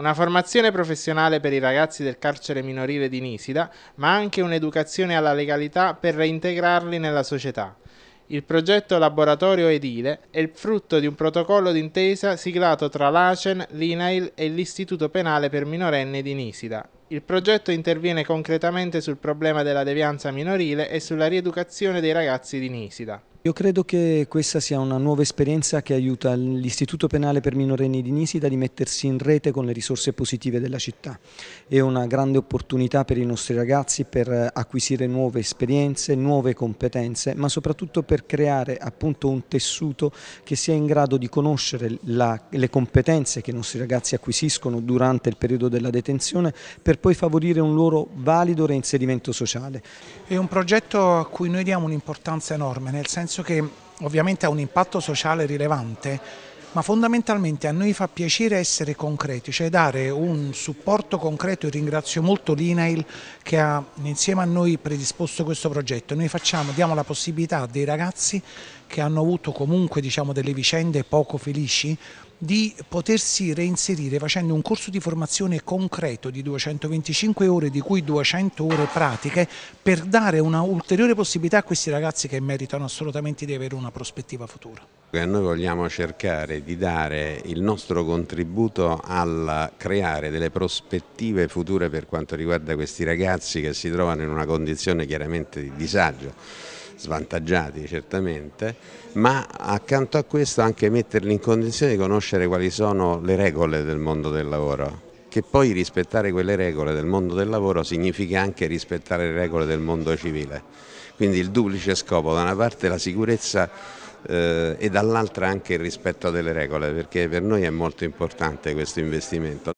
Una formazione professionale per i ragazzi del carcere minorile di Nisida, ma anche un'educazione alla legalità per reintegrarli nella società. Il progetto Laboratorio Edile è il frutto di un protocollo d'intesa siglato tra l'ACEN, l'INAIL e l'Istituto Penale per Minorenni di Nisida. Il progetto interviene concretamente sul problema della devianza minorile e sulla rieducazione dei ragazzi di Nisida. Io credo che questa sia una nuova esperienza che aiuta l'Istituto Penale per Minorenni di Nisida di mettersi in rete con le risorse positive della città. È una grande opportunità per i nostri ragazzi per acquisire nuove esperienze, nuove competenze, ma soprattutto per creare appunto un tessuto che sia in grado di conoscere la, le competenze che i nostri ragazzi acquisiscono durante il periodo della detenzione per poi favorire un loro valido reinserimento sociale. È un progetto a cui noi diamo un'importanza enorme, nel senso che ovviamente ha un impatto sociale rilevante, ma fondamentalmente a noi fa piacere essere concreti, cioè dare un supporto concreto e ringrazio molto l'INAIL che ha insieme a noi predisposto questo progetto. Noi facciamo, diamo la possibilità a dei ragazzi che hanno avuto comunque diciamo, delle vicende poco felici di potersi reinserire facendo un corso di formazione concreto di 225 ore, di cui 200 ore pratiche, per dare una ulteriore possibilità a questi ragazzi che meritano assolutamente di avere una prospettiva futura. Noi vogliamo cercare di dare il nostro contributo al creare delle prospettive future per quanto riguarda questi ragazzi che si trovano in una condizione chiaramente di disagio svantaggiati certamente, ma accanto a questo anche metterli in condizione di conoscere quali sono le regole del mondo del lavoro, che poi rispettare quelle regole del mondo del lavoro significa anche rispettare le regole del mondo civile. Quindi il duplice scopo, da una parte la sicurezza eh, e dall'altra anche il rispetto delle regole, perché per noi è molto importante questo investimento.